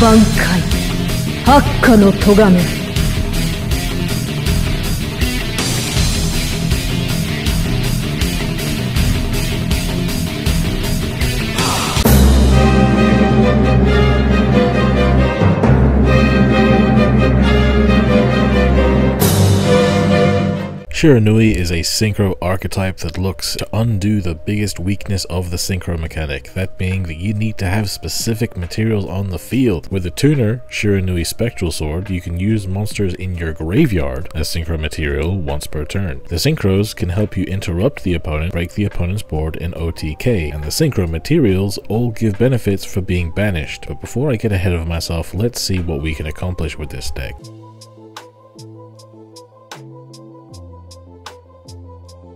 挽回。ハッカの咎め。Shiranui is a synchro archetype that looks to undo the biggest weakness of the synchro mechanic, that being that you need to have specific materials on the field. With the tuner, Shiranui Spectral Sword, you can use monsters in your graveyard as synchro material once per turn. The synchros can help you interrupt the opponent, break the opponent's board in OTK, and the synchro materials all give benefits for being banished. But before I get ahead of myself, let's see what we can accomplish with this deck.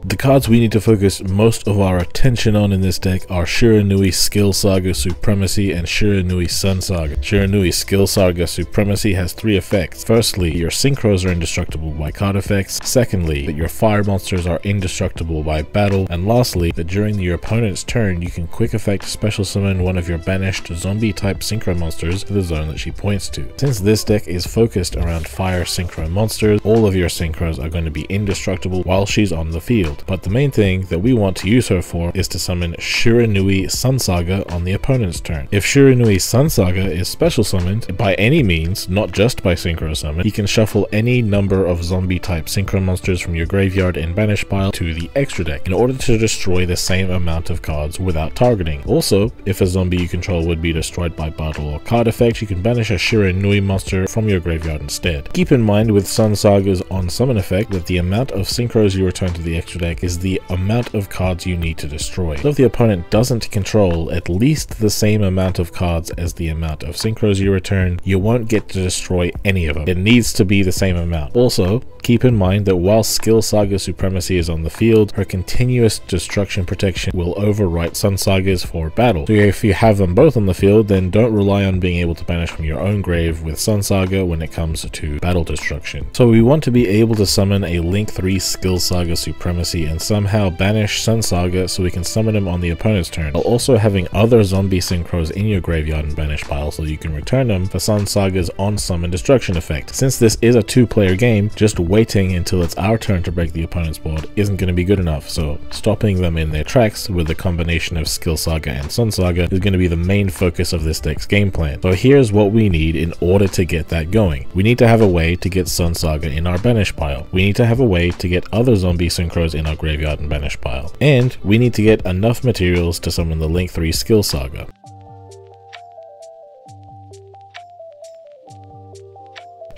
The cards we need to focus most of our attention on in this deck are Shiranui Skill Saga Supremacy and Shiranui Sun Saga. Shiranui Skill Saga Supremacy has three effects. Firstly, your synchros are indestructible by card effects. Secondly, that your fire monsters are indestructible by battle. And lastly, that during your opponent's turn, you can quick effect special summon one of your banished zombie type synchro monsters to the zone that she points to. Since this deck is focused around fire synchro monsters, all of your synchros are going to be indestructible while she's on the field but the main thing that we want to use her for is to summon Shiranui Sun Saga on the opponent's turn. If Shiranui Sun Saga is special summoned by any means, not just by synchro summon, you can shuffle any number of zombie type synchro monsters from your graveyard and banish pile to the extra deck in order to destroy the same amount of cards without targeting. Also, if a zombie you control would be destroyed by battle or card effect, you can banish a Shiranui monster from your graveyard instead. Keep in mind with Sun Saga's on summon effect that the amount of synchros you return to the extra deck is the amount of cards you need to destroy. So if the opponent doesn't control at least the same amount of cards as the amount of synchros you return, you won't get to destroy any of them. It needs to be the same amount. Also, keep in mind that while Skill Saga Supremacy is on the field, her continuous destruction protection will overwrite Sun Sagas for battle. So if you have them both on the field, then don't rely on being able to banish from your own grave with Sun Saga when it comes to battle destruction. So we want to be able to summon a Link 3 Skill Saga Supremacy and somehow banish Sun Saga so we can summon him on the opponent's turn, while also having other zombie synchros in your graveyard and banish pile so you can return them for Sun Saga's on summon destruction effect. Since this is a two player game, just waiting until it's our turn to break the opponent's board isn't going to be good enough, so stopping them in their tracks with a combination of Skill Saga and Sun Saga is going to be the main focus of this deck's game plan. So here's what we need in order to get that going. We need to have a way to get Sun Saga in our banish pile. We need to have a way to get other zombie synchros in in our graveyard and banish pile. And we need to get enough materials to summon the Link 3 Skill Saga.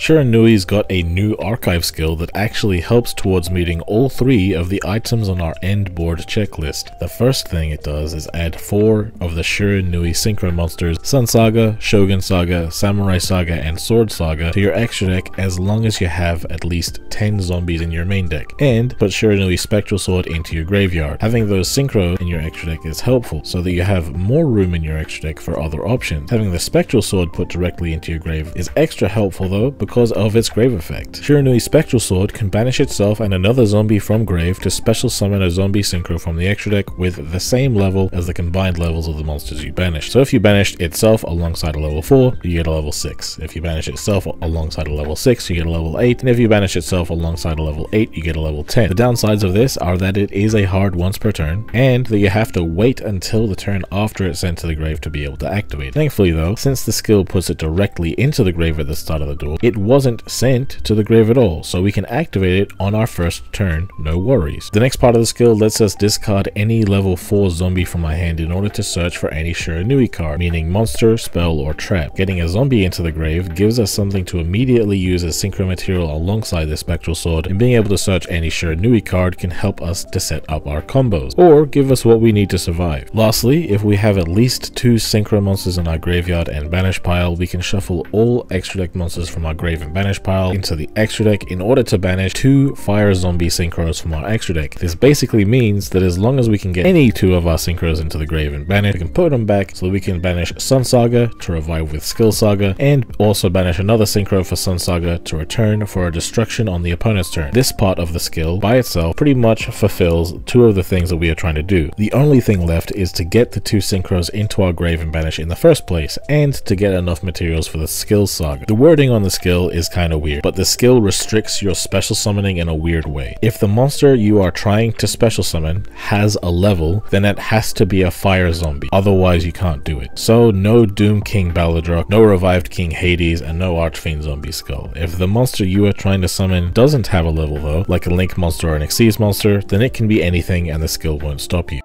Shiranui's got a new archive skill that actually helps towards meeting all three of the items on our end board checklist. The first thing it does is add four of the Shiranui synchro monsters Sun Saga, Shogun Saga, Samurai Saga, and Sword Saga to your extra deck as long as you have at least 10 zombies in your main deck, and put Shiranui Spectral Sword into your graveyard. Having those synchro in your extra deck is helpful so that you have more room in your extra deck for other options. Having the Spectral Sword put directly into your grave is extra helpful though because because of its grave effect. Shiranui's Spectral Sword can banish itself and another zombie from grave to special summon a zombie synchro from the extra deck with the same level as the combined levels of the monsters you banished. So if you banished itself alongside a level 4, you get a level 6. If you banish itself alongside a level 6, you get a level 8. And if you banish itself alongside a level 8, you get a level 10. The downsides of this are that it is a hard once per turn, and that you have to wait until the turn after it's sent to the grave to be able to activate. Thankfully though, since the skill puts it directly into the grave at the start of the duel, it wasn't sent to the grave at all, so we can activate it on our first turn, no worries. The next part of the skill lets us discard any level 4 zombie from our hand in order to search for any Shiranui card, meaning monster, spell, or trap. Getting a zombie into the grave gives us something to immediately use as synchro material alongside the spectral sword, and being able to search any Shiranui card can help us to set up our combos, or give us what we need to survive. Lastly, if we have at least two synchro monsters in our graveyard and banish pile, we can shuffle all extra deck monsters from our graveyard grave and banish pile into the extra deck in order to banish two fire zombie synchros from our extra deck. This basically means that as long as we can get any two of our synchros into the grave and banish, we can put them back so that we can banish Sun Saga to revive with Skill Saga and also banish another synchro for Sun Saga to return for a destruction on the opponent's turn. This part of the skill by itself pretty much fulfills two of the things that we are trying to do. The only thing left is to get the two synchros into our grave and banish in the first place and to get enough materials for the skill saga. The wording on the skill is kind of weird, but the skill restricts your special summoning in a weird way. If the monster you are trying to special summon has a level, then it has to be a fire zombie, otherwise you can't do it. So no Doom King Balerdroch, no Revived King Hades, and no Archfiend Zombie Skull. If the monster you are trying to summon doesn't have a level though, like a Link monster or an Xyz monster, then it can be anything and the skill won't stop you.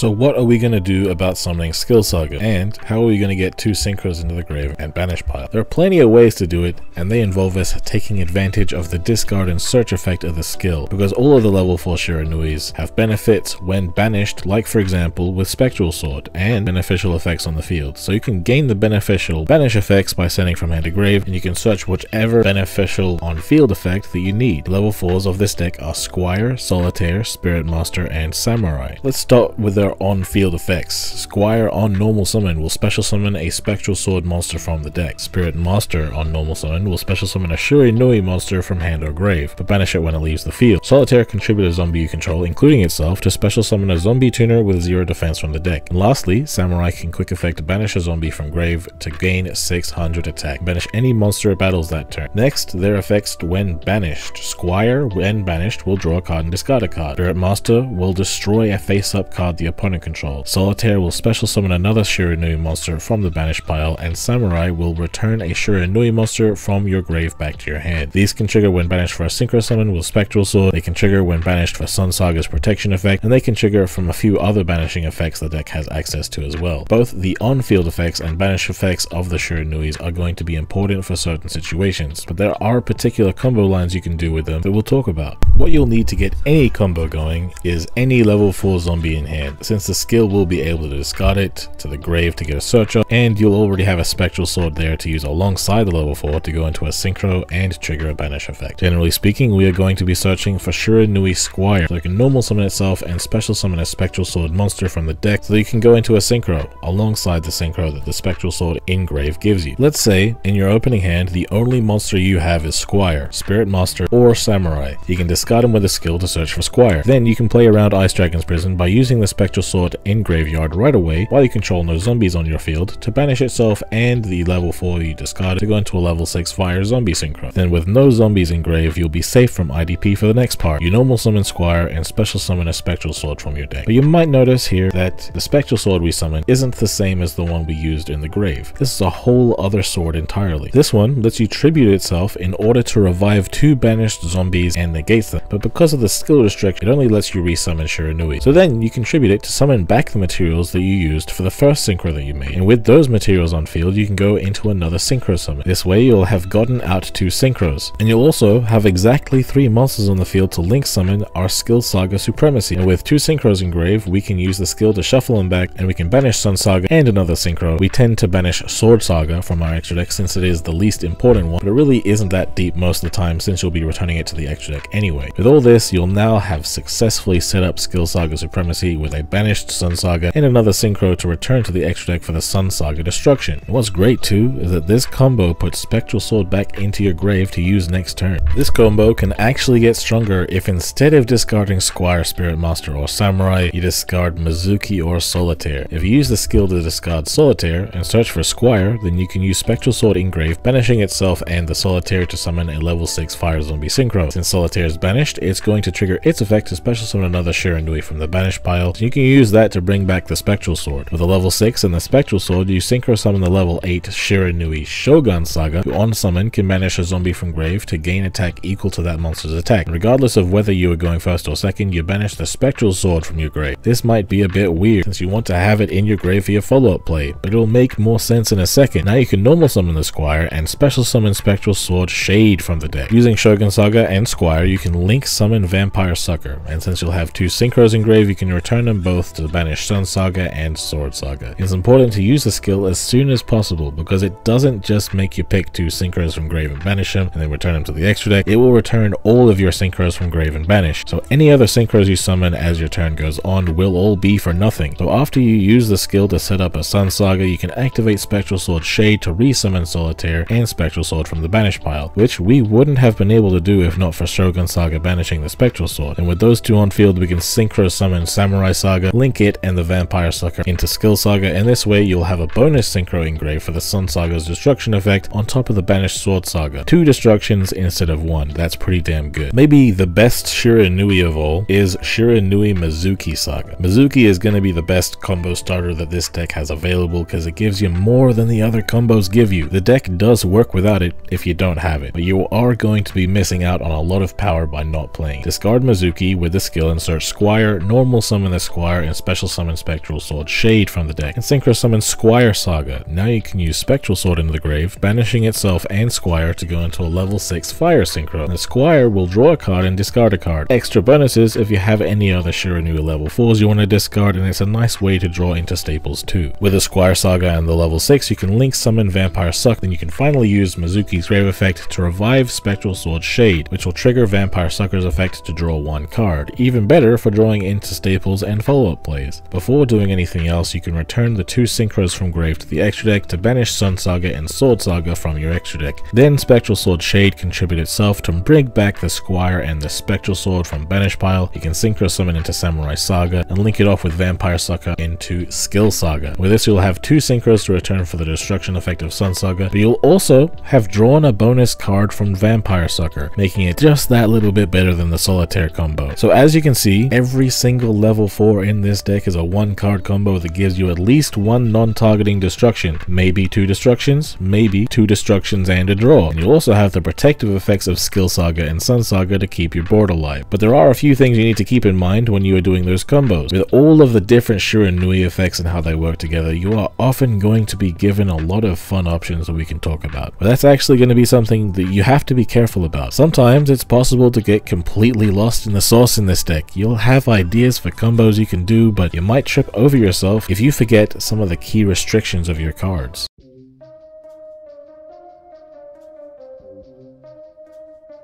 So what are we going to do about summoning Skill Saga? And how are we going to get two Synchros into the grave and banish pile? There are plenty of ways to do it, and they involve us taking advantage of the discard and search effect of the skill, because all of the level 4 Shiranuis have benefits when banished, like for example with Spectral Sword, and beneficial effects on the field. So you can gain the beneficial banish effects by sending from hand to grave, and you can search whichever beneficial on field effect that you need. Level 4s of this deck are Squire, Solitaire, Spirit Master, and Samurai. Let's start with on-field effects. Squire on normal summon will special summon a Spectral Sword monster from the deck. Spirit Master on normal summon will special summon a Shiranui monster from hand or grave, but banish it when it leaves the field. Solitaire contributes a zombie you control, including itself, to special summon a zombie tuner with 0 defense from the deck. And lastly, Samurai can quick effect banish a zombie from grave to gain 600 attack. Banish any monster it battles that turn. Next, their effects when banished. Squire, when banished, will draw a card and discard a card. Spirit Master will destroy a face-up card the opponent controls. Solitaire will special summon another Shiranui monster from the banished pile, and Samurai will return a Shiranui monster from your grave back to your hand. These can trigger when banished for a Synchro Summon with Spectral Sword, they can trigger when banished for Sun Saga's Protection effect, and they can trigger from a few other banishing effects the deck has access to as well. Both the on-field effects and banish effects of the Shiranuis are going to be important for certain situations, but there are particular combo lines you can do with them that we'll talk about. What you'll need to get any combo going is any level 4 zombie in hand, since the skill will be able to discard it to the grave to get a searcher, and you'll already have a spectral sword there to use alongside the level 4 to go into a synchro and trigger a banish effect. Generally speaking, we are going to be searching for Shiranui Squire, so you can normal summon itself and special summon a spectral sword monster from the deck so you can go into a synchro alongside the synchro that the spectral sword in grave gives you. Let's say in your opening hand the only monster you have is Squire, Spirit Master, or Samurai. You can discard him with a skill to search for Squire. Then you can play around Ice Dragon's Prison by using the spectral sword in graveyard right away while you control no zombies on your field to banish itself and the level 4 you discarded to go into a level 6 fire zombie synchro. Then with no zombies in grave you'll be safe from IDP for the next part. You normal summon Squire and special summon a spectral sword from your deck. But you might notice here that the spectral sword we summon isn't the same as the one we used in the grave. This is a whole other sword entirely. This one lets you tribute itself in order to revive two banished zombies and negates them, but because of the skill restriction it only lets you resummon Shiranui. So then you contribute it to summon back the materials that you used for the first synchro that you made. And with those materials on field, you can go into another synchro summon. This way you'll have gotten out two synchros. And you'll also have exactly three monsters on the field to link summon our skill saga supremacy. And with two synchros in grave, we can use the skill to shuffle them back and we can banish Sun Saga and another synchro. We tend to banish Sword Saga from our extra deck since it is the least important one, but it really isn't that deep most of the time since you'll be returning it to the extra deck anyway. With all this, you'll now have successfully set up Skill Saga Supremacy with a banished Sun Saga and another synchro to return to the extra deck for the Sun Saga Destruction. And what's great too is that this combo puts Spectral Sword back into your grave to use next turn. This combo can actually get stronger if instead of discarding Squire, Spirit Master, or Samurai, you discard Mizuki or Solitaire. If you use the skill to discard Solitaire and search for Squire, then you can use Spectral Sword in grave, banishing itself and the Solitaire to summon a level 6 Fire Zombie Synchro. Since Solitaire is banished, it's going to trigger its effect to special summon another Shiranui from the banished pile, you can use that to bring back the Spectral Sword. With a level 6 and the Spectral Sword, you synchro summon the level 8 Shiranui Shogun Saga, who on summon can banish a zombie from grave to gain attack equal to that monster's attack. Regardless of whether you are going first or second, you banish the Spectral Sword from your grave. This might be a bit weird since you want to have it in your grave for your follow-up play, but it'll make more sense in a second. Now you can normal summon the Squire and special summon Spectral Sword Shade from the deck. Using Shogun Saga and Squire, you can link summon Vampire Sucker, and since you'll have two synchros in grave, you can return them both to banish Sun Saga and Sword Saga. It's important to use the skill as soon as possible because it doesn't just make you pick two synchros from grave and banish them and then return them to the extra deck, it will return all of your synchros from grave and banish. So any other synchros you summon as your turn goes on will all be for nothing. So after you use the skill to set up a Sun Saga, you can activate Spectral Sword Shade to resummon Solitaire and Spectral Sword from the banish pile, which we wouldn't have been able to do if not for Shogun Saga banishing the Spectral Sword. And with those two on field, we can synchro summon Samurai Saga, link it and the Vampire Sucker into Skill Saga, and this way you'll have a bonus synchro engrave for the Sun Saga's destruction effect on top of the banished Sword Saga. Two destructions instead of one, that's pretty damn good. Maybe the best Shiranui of all is Shiranui Mizuki Saga. Mizuki is going to be the best combo starter that this deck has available because it gives you more than the other combos give you. The deck does work without it if you don't have it, but you are going to be missing out on a lot of power by not playing. Discard Mizuki with the skill insert Squire, normal summon the Squire, and special summon Spectral Sword Shade from the deck, and synchro summon Squire Saga. Now you can use Spectral Sword into the grave, banishing itself and Squire to go into a level 6 Fire Synchro. The Squire will draw a card and discard a card. Extra bonuses if you have any other Shiranui level 4s you want to discard, and it's a nice way to draw into staples too. With the Squire Saga and the level 6, you can link summon Vampire Suck, then you can finally use Mizuki's Grave effect to revive Spectral Sword Shade, which will trigger Vampire Sucker's effect to draw one card. Even better for drawing into staples and follow-up plays. Before doing anything else, you can return the two synchros from grave to the extra deck to banish Sun Saga and Sword Saga from your extra deck. Then Spectral Sword Shade contribute itself to bring back the Squire and the Spectral Sword from banish pile. You can synchro summon into Samurai Saga and link it off with Vampire Sucker into Skill Saga. With this you'll have two synchros to return for the destruction effect of Sun Saga, but you'll also have drawn a bonus card from Vampire Sucker, making it just that little bit better than the Solitaire combo. So as you can see, every single level 4 in this deck is a one card combo that gives you at least one non-targeting destruction, maybe two destructions, maybe two destructions and a draw. And you also have the protective effects of Skill Saga and Sun Saga to keep your board alive. But there are a few things you need to keep in mind when you are doing those combos. With all of the different Shiranui effects and how they work together, you are often going to be given a lot of fun options that we can talk about. But that's actually going to be something that you have to be careful about. Sometimes it's possible to get completely lost in the sauce in this deck. You'll have ideas for combos you can do, but you might trip over yourself if you forget some of the key restrictions of your cards.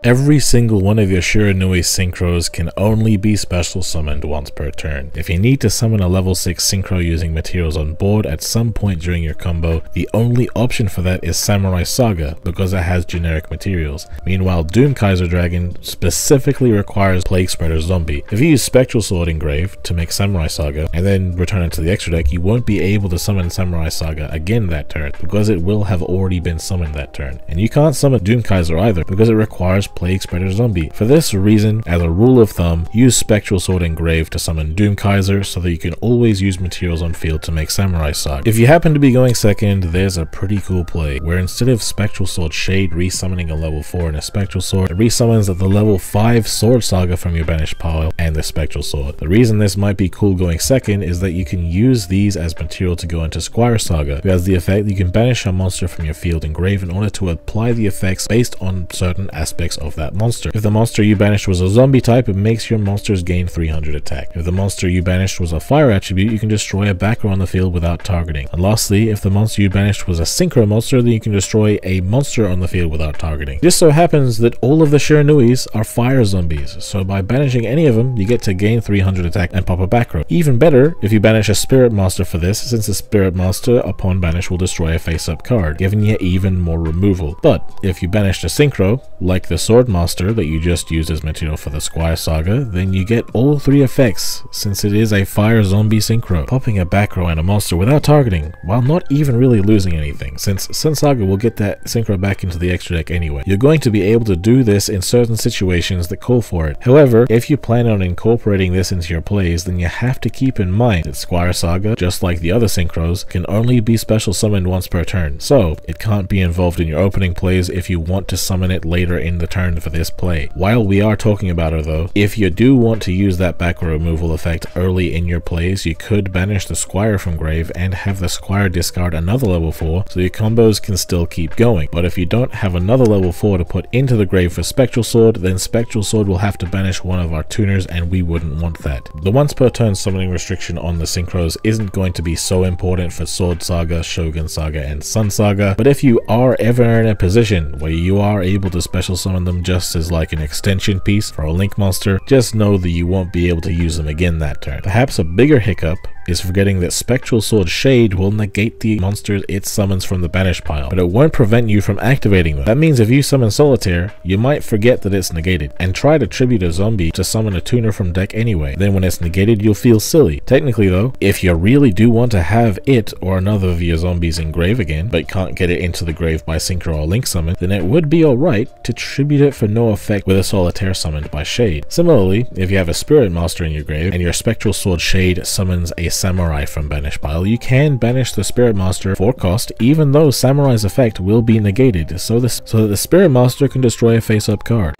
Every single one of your Shiranui synchros can only be special summoned once per turn. If you need to summon a level 6 synchro using materials on board at some point during your combo, the only option for that is Samurai Saga because it has generic materials. Meanwhile, Doom Kaiser Dragon specifically requires Plague Spreader Zombie. If you use Spectral Sword Engrave to make Samurai Saga and then return it to the extra deck, you won't be able to summon Samurai Saga again that turn because it will have already been summoned that turn. And you can't summon Doom Kaiser either because it requires Plague Spreader Zombie. For this reason, as a rule of thumb, use Spectral Sword Engrave to summon Doom Kaiser so that you can always use materials on field to make Samurai Saga. If you happen to be going second, there's a pretty cool play where instead of Spectral Sword Shade resummoning a level 4 and a Spectral Sword, it resummons the level 5 Sword Saga from your banished pile and the Spectral Sword. The reason this might be cool going second is that you can use these as material to go into Squire Saga, who has the effect that you can banish a monster from your field in grave in order to apply the effects based on certain aspects of that monster. If the monster you banished was a zombie type, it makes your monsters gain 300 attack. If the monster you banished was a fire attribute, you can destroy a backer on the field without targeting. And lastly, if the monster you banished was a synchro monster, then you can destroy a monster on the field without targeting. Just so happens that all of the Shiranuis are fire zombies, so by banishing any of them, you get to gain 300 attack and pop a back row. Even better, if you banish a spirit monster for this, since the spirit monster upon banish will destroy a face-up card, giving you even more removal. But if you banished a synchro, like the sword monster that you just used as material for the Squire Saga, then you get all three effects, since it is a fire zombie synchro, popping a back row and a monster without targeting, while not even really losing anything, since Sun Saga will get that synchro back into the extra deck anyway. You're going to be able to do this in certain situations that call for it. However, if you plan on incorporating this into your plays, then you have to keep in mind that Squire Saga, just like the other synchros, can only be special summoned once per turn, so it can't be involved in your opening plays if you want to summon it later in the turn for this play. While we are talking about her though, if you do want to use that back removal effect early in your plays, you could banish the Squire from grave and have the Squire discard another level 4 so your combos can still keep going. But if you don't have another level 4 to put into the grave for Spectral Sword, then Spectral Sword will have to banish one of our tuners and we wouldn't want that. The once per turn summoning restriction on the synchros isn't going to be so important for Sword Saga, Shogun Saga, and Sun Saga, but if you are ever in a position where you are able to special summon them just as like an extension piece for a Link monster, just know that you won't be able to use them again that turn. Perhaps a bigger hiccup is forgetting that Spectral Sword Shade will negate the monsters it summons from the banish pile, but it won't prevent you from activating them. That means if you summon Solitaire, you might forget that it's negated, and try to tribute a zombie to summon a tuner from deck anyway. Then when it's negated, you'll feel silly. Technically though, if you really do want to have it or another of your zombies in grave again, but can't get it into the grave by Synchro or Link summon, then it would be alright to tribute it for no effect with a Solitaire summoned by Shade. Similarly, if you have a Spirit Master in your grave, and your Spectral Sword Shade summons a Samurai from Banish Pile, you can banish the Spirit Master for cost, even though Samurai's effect will be negated, so, this, so that the Spirit Master can destroy a face-up card.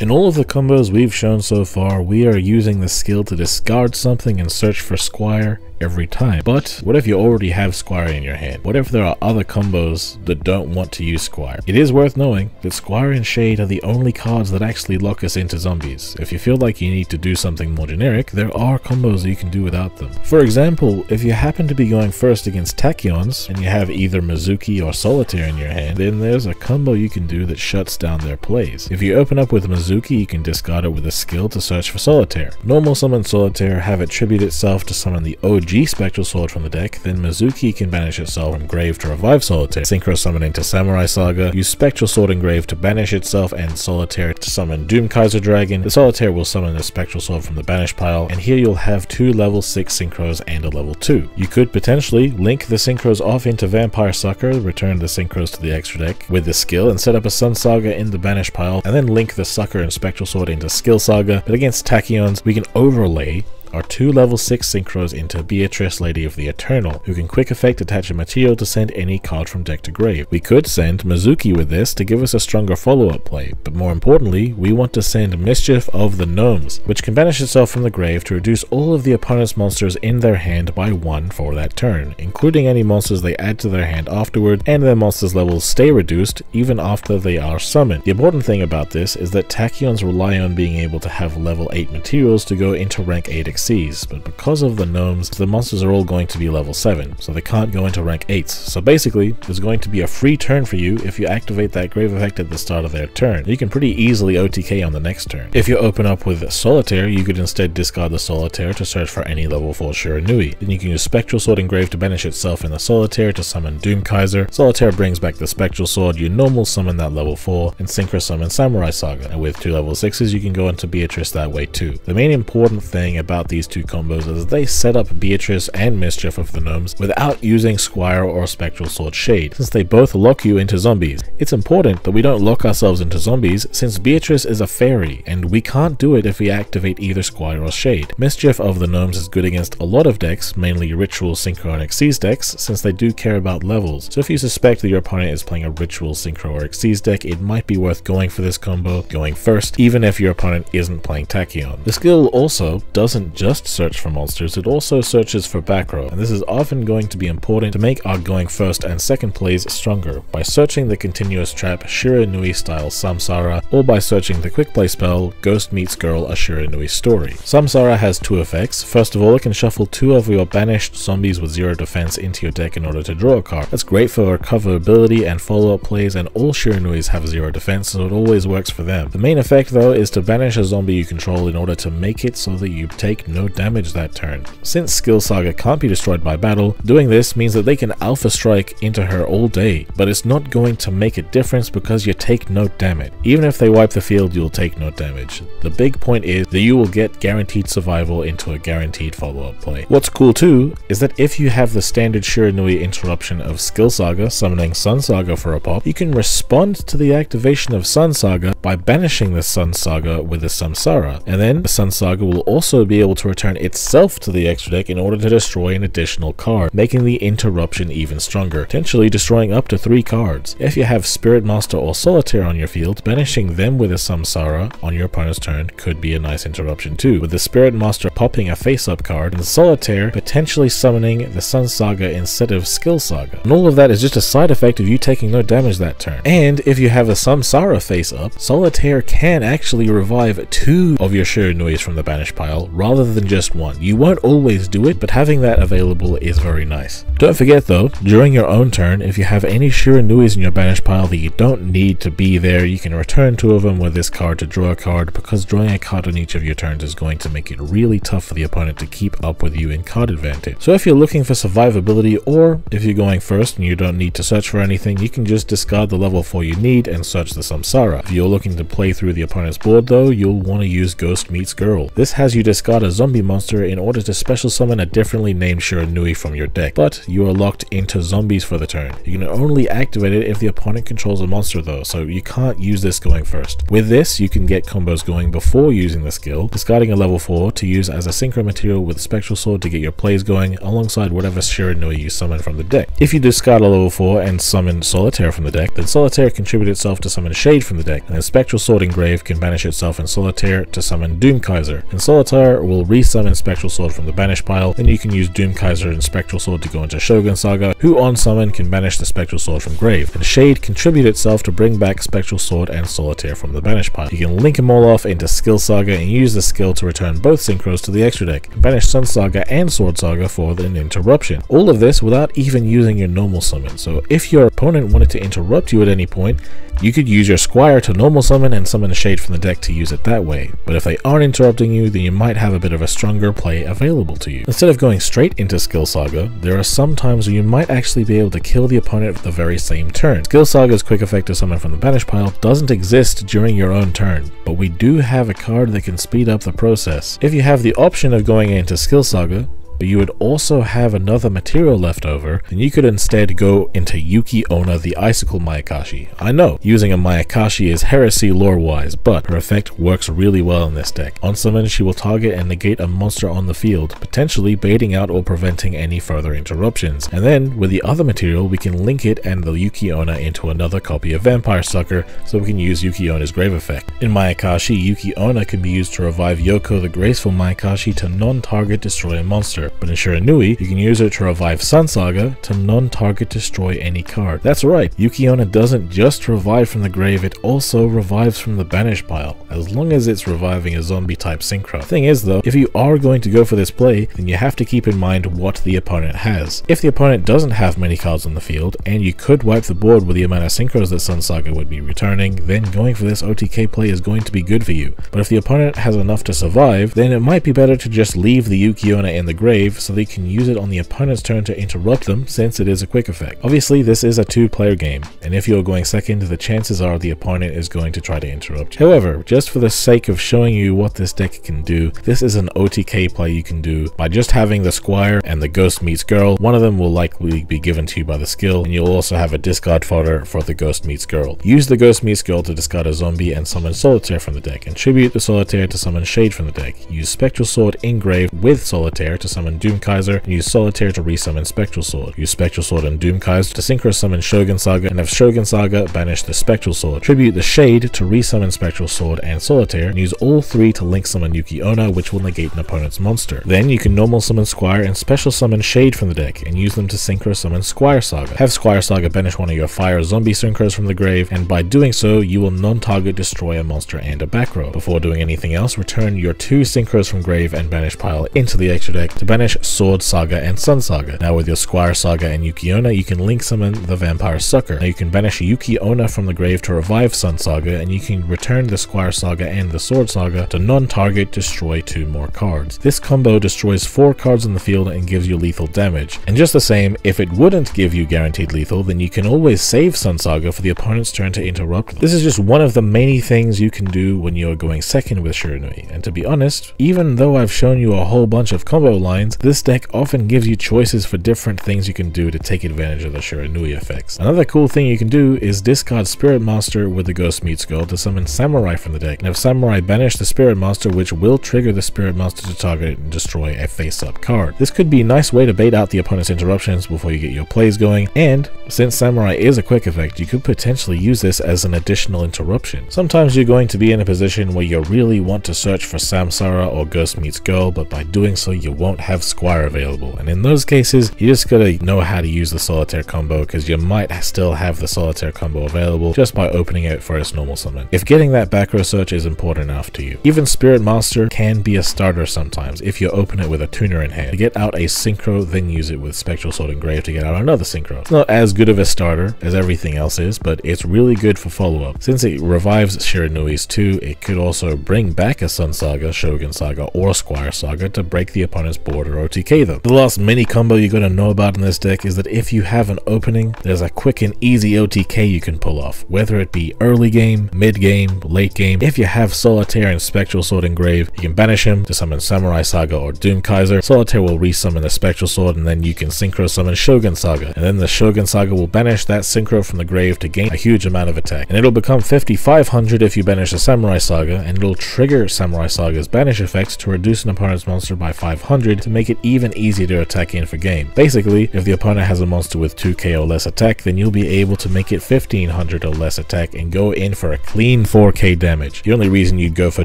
In all of the combos we've shown so far, we are using the skill to discard something and search for Squire every time. But what if you already have Squire in your hand? What if there are other combos that don't want to use Squire? It is worth knowing that Squire and Shade are the only cards that actually lock us into zombies. If you feel like you need to do something more generic, there are combos you can do without them. For example, if you happen to be going first against Tachyons and you have either Mizuki or Solitaire in your hand, then there's a combo you can do that shuts down their plays. If you open up with Mizuki, you can discard it with a skill to search for Solitaire. Normal summon Solitaire, have it tribute itself to summon the OG G Spectral Sword from the deck, then Mizuki can banish itself from grave to revive Solitaire, Synchro summon into Samurai Saga, use Spectral Sword in grave to banish itself and Solitaire to summon Doom Kaiser Dragon, the Solitaire will summon the Spectral Sword from the banish pile, and here you'll have two level 6 Synchros and a level 2. You could potentially link the Synchros off into Vampire Sucker, return the Synchros to the extra deck with the skill and set up a Sun Saga in the banish pile, and then link the Sucker and Spectral Sword into Skill Saga, but against Tachyons we can overlay are two level 6 synchros into Beatrice Lady of the Eternal, who can quick effect attach a material to send any card from deck to grave. We could send Mizuki with this to give us a stronger follow-up play, but more importantly, we want to send Mischief of the Gnomes, which can banish itself from the grave to reduce all of the opponent's monsters in their hand by 1 for that turn, including any monsters they add to their hand afterward, and their monsters' levels stay reduced even after they are summoned. The important thing about this is that Tachyons rely on being able to have level 8 materials to go into rank 8 But because of the gnomes, the monsters are all going to be level 7, so they can't go into rank 8s. So basically, there's going to be a free turn for you if you activate that grave effect at the start of their turn. You can pretty easily OTK on the next turn. If you open up with Solitaire, you could instead discard the Solitaire to search for any level 4 Shiranui. Then you can use Spectral Sword Engraved to banish itself in the Solitaire to summon Doom Kaiser. Solitaire brings back the Spectral Sword, you normal summon that level 4, and Synchro summon Samurai Saga. And with two level 6s, you can go into Beatrice that way too. The main important thing about these two combos as they set up Beatrice and Mischief of the Gnomes without using Squire or Spectral Sword Shade, since they both lock you into zombies. It's important that we don't lock ourselves into zombies, since Beatrice is a fairy, and we can't do it if we activate either Squire or Shade. Mischief of the Gnomes is good against a lot of decks, mainly Ritual, Synchro, and decks, since they do care about levels. So if you suspect that your opponent is playing a Ritual, Synchro, or deck, it might be worth going for this combo, going first, even if your opponent isn't playing Tachyon. The skill also doesn't just search for monsters, it also searches for back row, and this is often going to be important to make our going first and second plays stronger by searching the continuous trap Shiranui style Samsara or by searching the quick play spell Ghost Meets Girl a Shiranui story. Samsara has two effects. First of all, it can shuffle two of your banished zombies with zero defense into your deck in order to draw a card. That's great for recoverability and follow-up plays and all Shiranuis have zero defense so it always works for them. The main effect though is to banish a zombie you control in order to make it so that you take no damage that turn. Since Skill Saga can't be destroyed by battle, doing this means that they can Alpha Strike into her all day, but it's not going to make a difference because you take no damage. Even if they wipe the field, you'll take no damage. The big point is that you will get guaranteed survival into a guaranteed follow-up play. What's cool too is that if you have the standard Shiranui interruption of Skill Saga summoning Sun Saga for a pop, you can respond to the activation of Sun Saga by banishing the Sun Saga with the Samsara, and then the Sun Saga will also be able to return itself to the extra deck in order to destroy an additional card, making the interruption even stronger, potentially destroying up to 3 cards. If you have Spirit Master or Solitaire on your field, banishing them with a Samsara on your opponent's turn could be a nice interruption too, with the Spirit Master popping a face-up card and Solitaire potentially summoning the Sun Saga instead of Skill Saga. And all of that is just a side effect of you taking no damage that turn. And if you have a Samsara face-up, Solitaire can actually revive two of your Shiranuis from the banish pile rather than just one. You won't always do it, but having that available is very nice. Don't forget though, during your own turn, if you have any Shiranuis in your banish pile that you don't need to be there, you can return two of them with this card to draw a card because drawing a card on each of your turns is going to make it really tough for the opponent to keep up with you in card advantage. So if you're looking for survivability or if you're going first and you don't need to search for anything, you can just discard the level 4 you need and search the Samsara. If you're looking to play through the opponent's board though, you'll want to use Ghost Meets Girl. This has you discard a zombie monster in order to special summon a differently named Shiranui from your deck, but you are locked into zombies for the turn. You can only activate it if the opponent controls a monster though, so you can't use this going first. With this, you can get combos going before using the skill, discarding a level 4 to use as a synchro material with Spectral Sword to get your plays going alongside whatever Shiranui you summon from the deck. If you discard a level 4 and summon Solitaire from the deck, then Solitaire contribute itself to summon Shade from the deck, and then Spectral Sword Engrave can banish itself in Solitaire to summon Doom Kaiser, and Solitaire will resummon Spectral Sword from the banish pile, then you can use Doom Kaiser and Spectral Sword to go into Shogun Saga, who on summon can banish the Spectral Sword from grave, and Shade contribute itself to bring back Spectral Sword and Solitaire from the banish pile. You can link them all off into Skill Saga and use the skill to return both synchros to the extra deck, and banish Sun Saga and Sword Saga for an interruption. All of this without even using your normal summon, so if your opponent wanted to interrupt you at any point, you could use your Squire to normal summon and summon a Shade from the deck to use it that way, but if they aren't interrupting you, then you might have a bit of a stronger play available to you. Instead of going straight into Skill Saga, there are some times where you might actually be able to kill the opponent at the very same turn. Skill Saga's quick effect to summon from the banish pile doesn't exist during your own turn, but we do have a card that can speed up the process. If you have the option of going into Skill Saga, but you would also have another material left over, then you could instead go into Yuki Onna the Icicle Mayakashi. I know, using a Mayakashi is heresy lore-wise, but her effect works really well in this deck. On summon, she will target and negate a monster on the field, potentially baiting out or preventing any further interruptions. And then, with the other material, we can link it and the Yuki Onna into another copy of Vampire Sucker, so we can use Yuki Onna's Grave effect. In Mayakashi, Yuki Onna can be used to revive Yoko the Graceful Mayakashi to non-target destroy a monster, but in Shiranui, you can use it to revive Sun Saga to non-target destroy any card. That's right, Yuki Onna doesn't just revive from the grave, it also revives from the banish pile, as long as it's reviving a zombie type synchro. Thing is though, if you are going to go for this play, then you have to keep in mind what the opponent has. If the opponent doesn't have many cards on the field, and you could wipe the board with the amount of synchros that Sun Saga would be returning, then going for this OTK play is going to be good for you. But if the opponent has enough to survive, then it might be better to just leave the Yuki Onna in the grave so they can use it on the opponent's turn to interrupt them since it is a quick effect. Obviously this is a two player game and if you're going second the chances are the opponent is going to try to interrupt you. However, just for the sake of showing you what this deck can do, this is an OTK play you can do by just having the Squire and the Ghost Meets Girl. One of them will likely be given to you by the skill and you'll also have a discard fodder for the Ghost Meets Girl. Use the Ghost Meets Girl to discard a zombie and summon Solitaire from the deck and tribute the Solitaire to summon Shade from the deck. Use Spectral Sword Engrave with Solitaire to summon Doom Kaiser, and use Solitaire to resummon Spectral Sword. Use Spectral Sword and Doom Kaiser to synchro summon Shogun Saga, and have Shogun Saga banish the Spectral Sword. Tribute the Shade to resummon Spectral Sword and Solitaire, and use all three to link summon Yuki Onna, which will negate an opponent's monster. Then you can normal summon Squire and special summon Shade from the deck, and use them to synchro summon Squire Saga. Have Squire Saga banish one of your fire zombie synchros from the grave, and by doing so, you will non-target destroy a monster and a back row. Before doing anything else, return your two synchros from grave and banish pile into the extra deck to banish Sword Saga and Sun Saga. Now with your Squire Saga and Yuki Onna, you can link summon the Vampire Sucker. Now you can banish Yuki Onna from the grave to revive Sun Saga, and you can return the Squire Saga and the Sword Saga to non-target destroy two more cards. This combo destroys four cards in the field and gives you lethal damage. And just the same, if it wouldn't give you guaranteed lethal, then you can always save Sun Saga for the opponent's turn to interrupt. This is just one of the many things you can do when you're going second with Shiranui. And to be honest, even though I've shown you a whole bunch of combo lines, this deck often gives you choices for different things you can do to take advantage of the Shiranui effects. Another cool thing you can do is discard Spirit Master with the Ghost Meets Girl to summon Samurai from the deck. And if Samurai banish the Spirit Master, which will trigger the Spirit Master to target and destroy a face-up card. This could be a nice way to bait out the opponent's interruptions before you get your plays going, and since Samurai is a quick effect, you could potentially use this as an additional interruption. Sometimes you're going to be in a position where you really want to search for Samsara or Ghost Meets Girl, but by doing so you won't have Squire available, and in those cases, you just gotta know how to use the Solitaire combo because you might still have the Solitaire combo available just by opening it for its normal summon. If getting that back row search is important enough to you. Even Spirit Master can be a starter sometimes if you open it with a tuner in hand. To get out a Synchro, then use it with Spectral Sword Engraved to get out another Synchro. It's not as good of a starter as everything else is, but it's really good for follow-up. Since it revives Shiranui's too, it could also bring back a Sun Saga, Shogun Saga, or Squire Saga to break the opponent's board or OTK them. The last mini combo you gotta know about in this deck is that if you have an opening, there's a quick and easy OTK you can pull off, whether it be early game, mid game, late game. If you have Solitaire and Spectral Sword Engrave, you can banish him to summon Samurai Saga or Doom Kaiser. Solitaire will resummon the Spectral Sword and then you can Synchro summon Shogun Saga. And then the Shogun Saga will banish that Synchro from the grave to gain a huge amount of attack. And it'll become 5500 if you banish the Samurai Saga, and it'll trigger Samurai Saga's banish effect to reduce an opponent's monster by 500 to make it even easier to attack in for game. Basically, if the opponent has a monster with 2k or less attack, then you'll be able to make it 1500 or less attack and go in for a clean 4k damage. The only reason you'd go for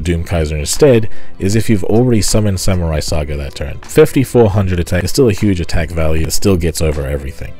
Doom Kaiser instead is if you've already summoned Samurai Saga that turn. 5400 attack is still a huge attack value, it still gets over everything.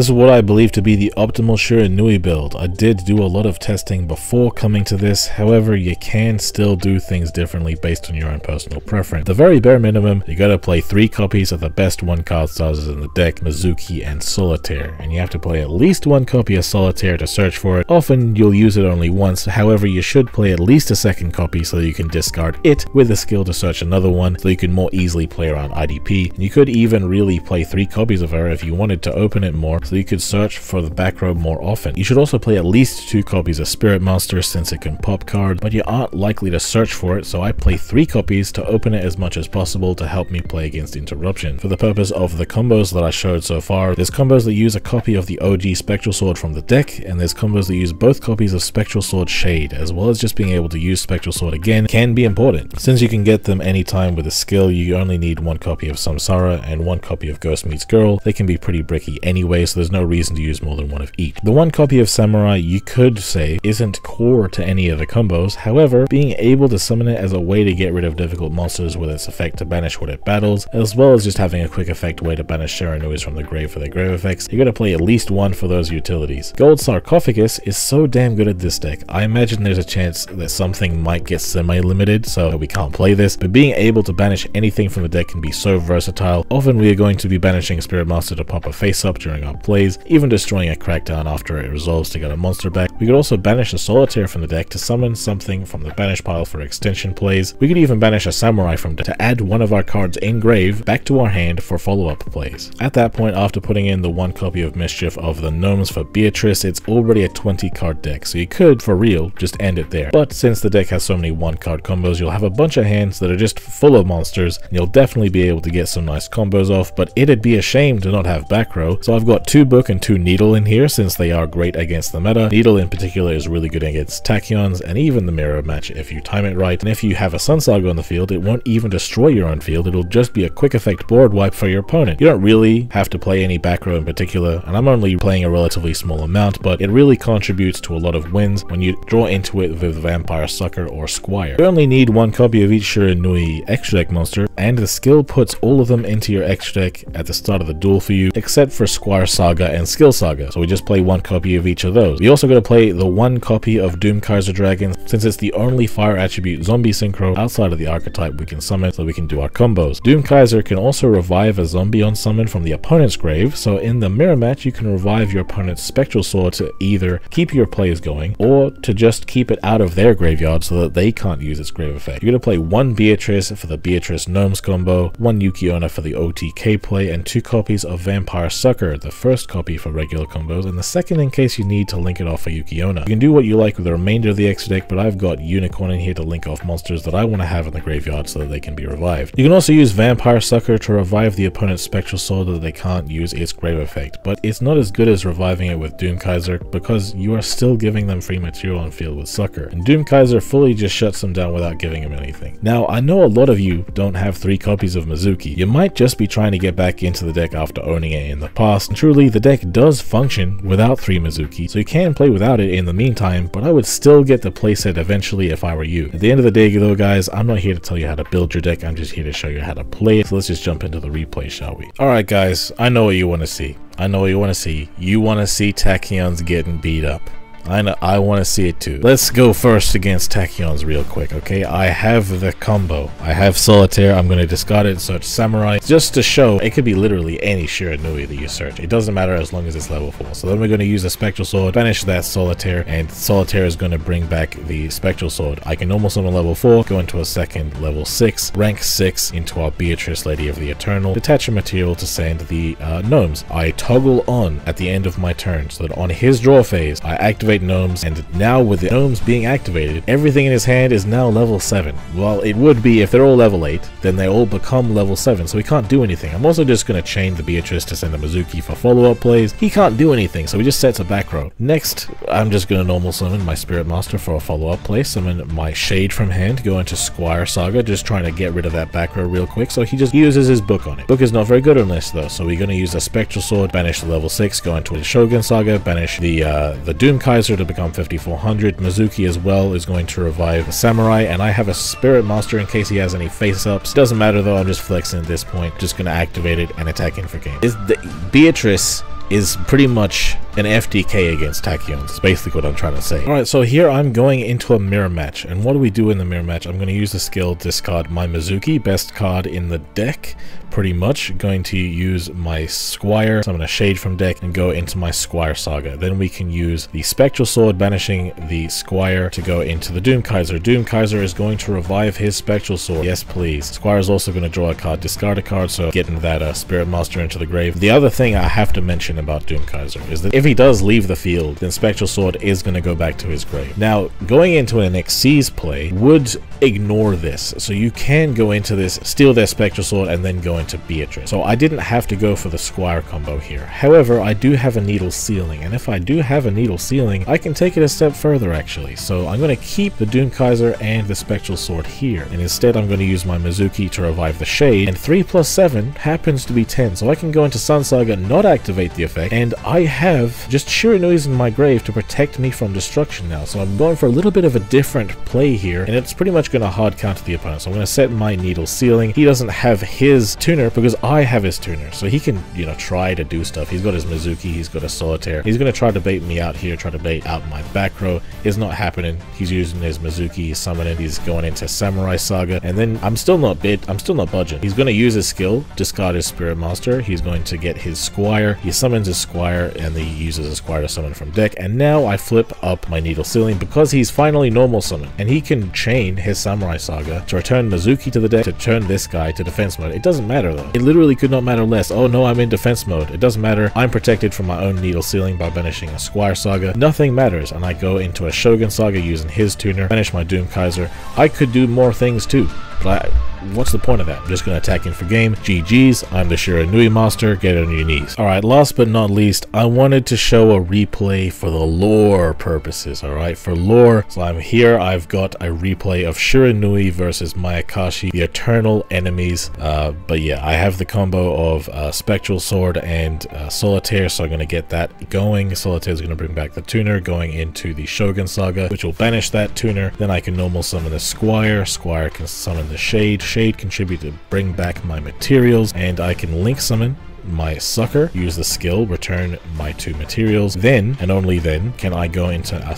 This is what I believe to be the optimal Shiranui build. I did do a lot of testing before coming to this, however you can still do things differently based on your own personal preference. The very bare minimum, you gotta play 3 copies of the best 1 card sizes in the deck, Mizuki and Solitaire, and you have to play at least 1 copy of Solitaire to search for it. Often you'll use it only once, however you should play at least a second copy so you can discard it with the skill to search another one so you can more easily play around IDP. You could even really play 3 copies of her if you wanted to open it more so you could search for the back row more often. You should also play at least two copies of Spirit Master since it can pop cards, but you aren't likely to search for it, so I play three copies to open it as much as possible to help me play against interruption. For the purpose of the combos that I showed so far, there's combos that use a copy of the OG Spectral Sword from the deck, and there's combos that use both copies of Spectral Sword Shade, as well as just being able to use Spectral Sword again can be important. Since you can get them anytime with a skill, you only need one copy of Samsara and one copy of Ghost Meets Girl. They can be pretty bricky anyway, so there's no reason to use more than one of each. The one copy of Samurai you could say isn't core to any of the combos, however, being able to summon it as a way to get rid of difficult monsters with its effect to banish what it battles, as well as just having a quick effect way to banish Shiranuis from the grave for their grave effects, you gotta play at least one for those utilities. Gold Sarcophagus is so damn good at this deck, I imagine there's a chance that something might get semi-limited, so we can't play this, but being able to banish anything from the deck can be so versatile. Often we are going to be banishing Spirit Master to pop a face up during our plays, even destroying a crackdown after it resolves to get a monster back. We could also banish a solitaire from the deck to summon something from the banish pile for extension plays. We could even banish a samurai from to add one of our cards in grave back to our hand for follow-up plays. At that point, after putting in the one copy of Mischief of the Gnomes for Beatrice, it's already a 20 card deck, so you could, for real, just end it there. But since the deck has so many one card combos, you'll have a bunch of hands that are just full of monsters, and you'll definitely be able to get some nice combos off, but it'd be a shame to not have back row, so I've got two book and two needle in here since they are great against the meta. Needle in particular is really good against Tachyons and even the mirror match if you time it right. And if you have a Sun Saga on the field, it won't even destroy your own field. It'll just be a quick effect board wipe for your opponent. You don't really have to play any back row in particular, and I'm only playing a relatively small amount, but it really contributes to a lot of wins when you draw into it with Vampire Sucker or Squire. You only need one copy of each Shiranui extra deck monster, and the skill puts all of them into your extra deck at the start of the duel for you, except for Squire Saga and Skill Saga. So we just play one copy of each of those. We also got to play the one copy of Doom Kaiser Dragon, since it's the only fire attribute zombie synchro outside of the archetype we can summon so we can do our combos. Doom Kaiser can also revive a zombie on summon from the opponent's grave, so in the mirror match you can revive your opponent's spectral sword to either keep your plays going or to just keep it out of their graveyard so that they can't use its grave effect. You're going to play one Beatrice for the Beatrice Gnomes combo, one Yuki Onna for the OTK play, and two copies of Vampire Sucker. The first first copy for regular combos, and the second in case you need to link it off for Yuki-Onna. You can do what you like with the remainder of the extra deck, but I've got Unicorn in here to link off monsters that I want to have in the graveyard so that they can be revived. You can also use Vampire Sucker to revive the opponent's Spectral Sword so that they can't use its grave effect, but it's not as good as reviving it with Doom Kaiser because you are still giving them free material on field with Sucker, and Doom Kaiser fully just shuts them down without giving them anything. Now, I know a lot of you don't have three copies of Mizuki. You might just be trying to get back into the deck after owning it in the past, and truly the deck does function without three Mizuki, so you can play without it in the meantime, but I would still get the playset eventually if I were you. At the end of the day though guys, I'm not here to tell you how to build your deck, I'm just here to show you how to play it, so let's just jump into the replay shall we? Alright guys, I know what you want to see. I know what you want to see. You want to see Tachyons getting beat up. I know, I want to see it too. Let's go first against Tachyons real quick, okay? I have the combo. I have Solitaire. I'm going to discard it and search Samurai just to show it could be literally any Shiranui that you search. It doesn't matter as long as it's level 4. So then we're going to use the Spectral Sword, banish that Solitaire, and Solitaire is going to bring back the Spectral Sword. I can normal summon level 4, go into a second level 6, rank 6 into our Beatrice Lady of the Eternal, detach a material to send the uh, gnomes. I toggle on at the end of my turn so that on his draw phase, I activate activate gnomes, and now with the gnomes being activated, everything in his hand is now level 7. Well, it would be if they're all level 8, then they all become level 7, so he can't do anything. I'm also just going to chain the Beatrice to send the Mezuki for follow-up plays. He can't do anything, so he just sets a back row. Next, I'm just going to normal summon my Spirit Master for a follow-up play, summon my Shade from hand, go into Squire Saga, just trying to get rid of that back row real quick, so he just uses his book on it. Book is not very good on this though, so we're going to use a Spectral Sword, banish the level 6, go into a Shogun Saga, banish the uh, the Doom Kaiser to become 5400. Mezuki as well is going to revive the Samurai, and I have a Spirit Master in case he has any face-ups. Doesn't matter though, I'm just flexing at this point. Just going to activate it and attack in for game. Is the Beatrice is pretty much an FDK against Tachyon. That's basically what I'm trying to say. Alright, so here I'm going into a mirror match. And what do we do in the mirror match? I'm going to use the skill discard my Mezuki, best card in the deck. Pretty much going to use my Squire, summon a Shade from deck, and go into my Squire Saga. Then we can use the Spectral Sword, banishing the Squire to go into the Doom Kaiser. Doom Kaiser is going to revive his Spectral Sword. Yes, please. Squire is also going to draw a card, discard a card, so getting that uh, Spirit Master into the grave. The other thing I have to mention about Doom Kaiser is that if he does leave the field, then Spectral Sword is going to go back to his grave. Now, going into an Xyz play would ignore this. So you can go into this, steal their Spectral Sword, and then go into Beatrice. So I didn't have to go for the Squire combo here. However, I do have a Needle Ceiling, and if I do have a Needle Ceiling, I can take it a step further actually. So I'm going to keep the Doom Kaiser and the Spectral Sword here, and instead I'm going to use my Mezuki to revive the Shade, and 3 plus 7 happens to be 10, so I can go into Sun Saga, not activate the effect, and I have just Shiranuis in my grave to protect me from destruction now. So I'm going for a little bit of a different play here, and it's pretty much going to hard counter the opponent. So I'm going to set my Needle Ceiling. He doesn't have his tuner because I have his tuner, so he can, you know, try to do stuff. He's got his Mezuki, he's got a Solitaire. He's going to try to bait me out here, try to bait out my back row. It's not happening. He's using his Mezuki, he's summoning, he's going into Samurai Saga, and then I'm still not bit, I'm still not budging. He's going to use his skill, discard his Spirit Master. He's going to get his Squire. He summons his Squire, and he uses his Squire to summon from deck. And now I flip up my Needle Ceiling because he's finally normal summon, and he can chain his Samurai Saga to return Mezuki to the deck to turn this guy to defense mode. It doesn't matter though. It literally could not matter less. Oh no, I'm in defense mode. It doesn't matter. I'm protected from my own Needle Ceiling by banishing a Squire Saga. Nothing matters, and I go into a Shogun Saga using his tuner, banish my Doom Kaiser. I could do more things too, but I what's the point of that? I'm just going to attack in for game. GG's, I'm the Shiranui Master, get on your knees. Alright, last but not least, I wanted to show a replay for the lore purposes, alright? For lore, so I'm here, I've got a replay of Shiranui versus Mayakashi, the eternal enemies. Uh, but yeah, I have the combo of uh, Spectral Sword and uh, Solitaire, so I'm going to get that going. Solitaire is going to bring back the tuner, going into the Shogun Saga, which will banish that tuner. Then I can normal summon the Squire, Squire can summon the Shade, Shade contribute to bring back my materials, and I can link summon my sucker, use the skill, return my two materials. Then, and only then, can I go into a,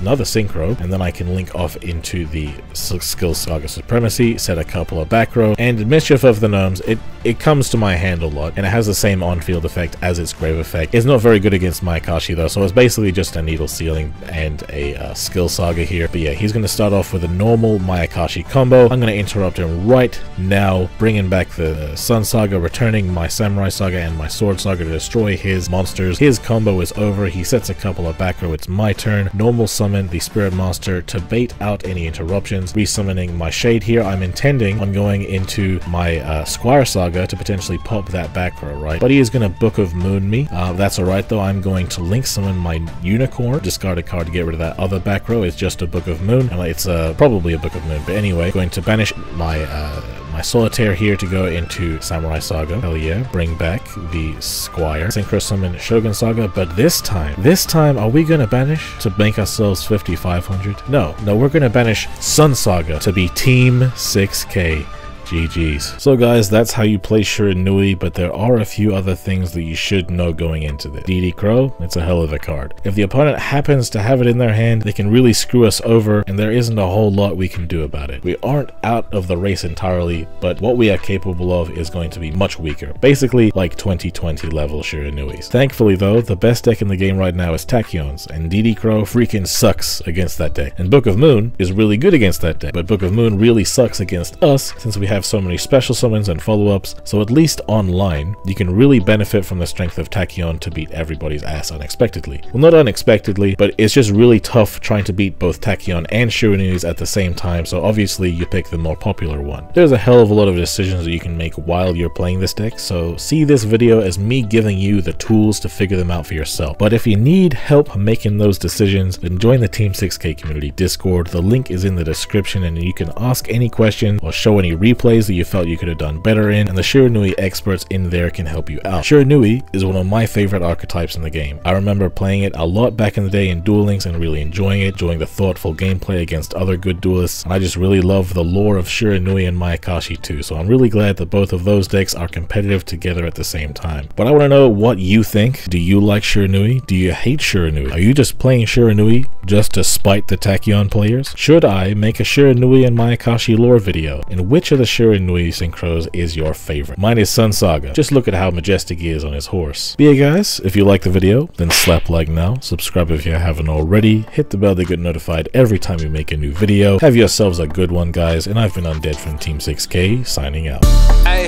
another synchro, and then I can link off into the skill Saga Supremacy, set a couple of back row, and Mischief of the Gnomes, it, it comes to my hand a lot, and it has the same on-field effect as its Grave effect. It's not very good against Mayakashi though, so it's basically just a Needle Ceiling and a uh, skill Saga here. But yeah, he's going to start off with a normal Mayakashi combo. I'm going to interrupt him right now, bringing back the Sun Saga, returning my Samurai Saga, And my Sword Saga to destroy his monsters. His combo is over. He sets a couple of back row. It's my turn. Normal summon the Spirit Master to bait out any interruptions. Resummoning my Shade here. I'm intending on going into my uh, Squire Saga to potentially pop that back row, right? But he is going to Book of Moon me. Uh, that's alright though. I'm going to link summon my Unicorn. Discard a card to get rid of that other back row. It's just a Book of Moon. And it's uh, probably a Book of Moon. But anyway, going to banish my uh, my Solitaire here to go into Samurai Saga. Hell yeah. Bring back the Squire. Synchro Summon Shogun Saga. But this time, this time, are we to banish to make ourselves 5500? No, no, we're to banish Sun Saga to be Team 6K. GG's. So guys, that's how you play Shiranui, but there are a few other things that you should know going into this. DD Crow, it's a hell of a card. If the opponent happens to have it in their hand, they can really screw us over, and there isn't a whole lot we can do about it. We aren't out of the race entirely, but what we are capable of is going to be much weaker. Basically, like 2020 level Shiranuis. Thankfully though, the best deck in the game right now is Tachyons, and DD Crow freaking sucks against that deck. And Book of Moon is really good against that deck, but Book of Moon really sucks against us since we have have so many special summons and follow-ups, so at least online, you can really benefit from the strength of Tachyon to beat everybody's ass unexpectedly. Well, not unexpectedly, but it's just really tough trying to beat both Tachyon and Shiranuis at the same time, so obviously you pick the more popular one. There's a hell of a lot of decisions that you can make while you're playing this deck, so see this video as me giving you the tools to figure them out for yourself. But if you need help making those decisions, then join the Team 6K community Discord. The link is in the description and you can ask any question or show any replays plays that you felt you could have done better in, and the Shiranui experts in there can help you out. Shiranui is one of my favorite archetypes in the game. I remember playing it a lot back in the day in Duel Links and really enjoying it, enjoying the thoughtful gameplay against other good duelists, and I just really love the lore of Shiranui and Mayakashi too, so I'm really glad that both of those decks are competitive together at the same time. But I want to know what you think. Do you like Shiranui? Do you hate Shiranui? Are you just playing Shiranui just to spite the Tachyon players? Should I make a Shiranui and Mayakashi lore video? In which of the Shiranui Synchros is your favorite. Mine is Sun Saga. Just look at how majestic he is on his horse. But yeah guys, if you like the video, then slap like now, subscribe if you haven't already, hit the bell to get notified every time we make a new video. Have yourselves a good one guys, and I've been Undead from Team 6K, signing out. Hey,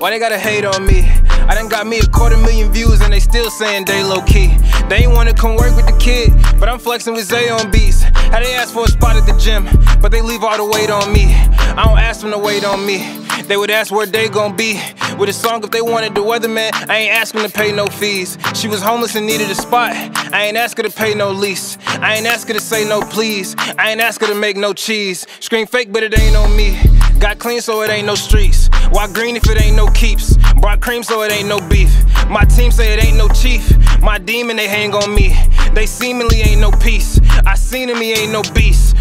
why they gotta hate on me? I done got me a quarter million views and they still saying they low key. They ain't wanna come work with the kid, but I'm flexing with Zay on beats. How they ask for a spot at the gym, but they leave all the weight on me. I don't ask them to wait on me. They would ask where they gon' be. With a song if they wanted the weatherman, I ain't asking to pay no fees. She was homeless and needed a spot. I ain't ask her to pay no lease. I ain't ask her to say no please. I ain't ask her to make no cheese. Scream fake, but it ain't on me. Got clean so it ain't no streets. Why green if it ain't no keeps? Brought cream so it ain't no beef. My team say it ain't no chief. My demon they hang on me. They seemingly ain't no peace. I seen him, he ain't no beast.